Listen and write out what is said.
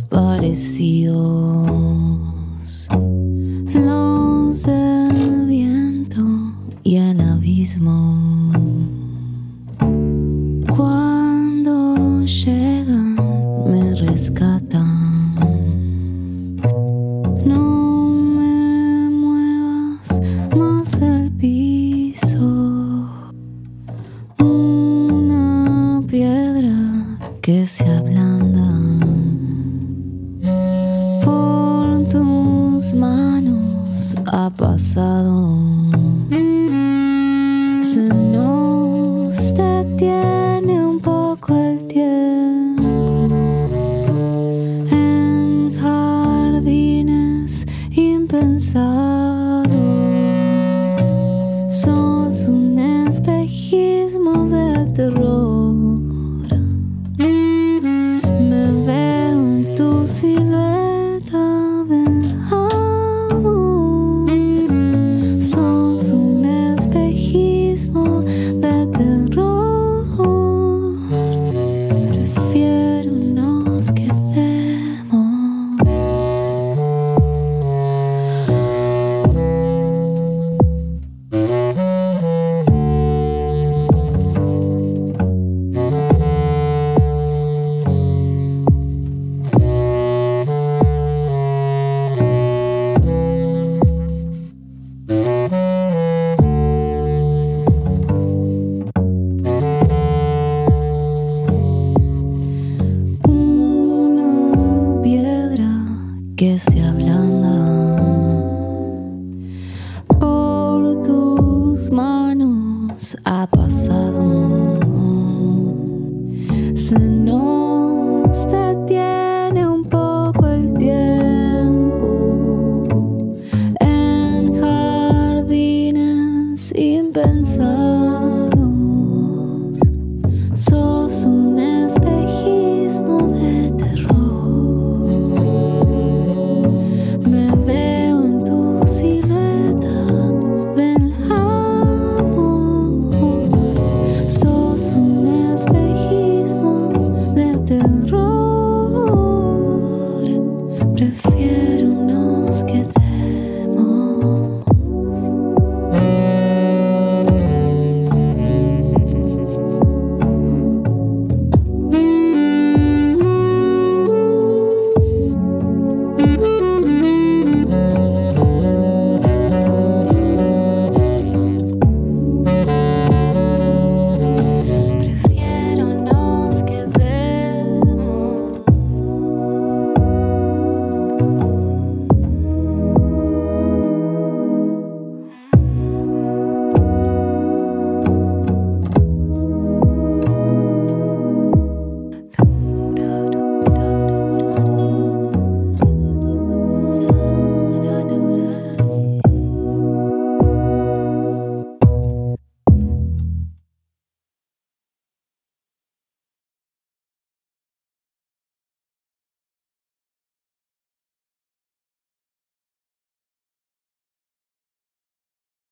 parecidos. Los del viento y el abismo. Cuando llegan, me rescatan. No me muevas más el piso. Una piedra que se ablanda manos ha pasado. Se nos detiene un poco el tiempo en jardines impensados. Sos un espejismo de terror. que se ablanda por tus manos ha pasado. Se nos detiene un poco el tiempo en jardines sin.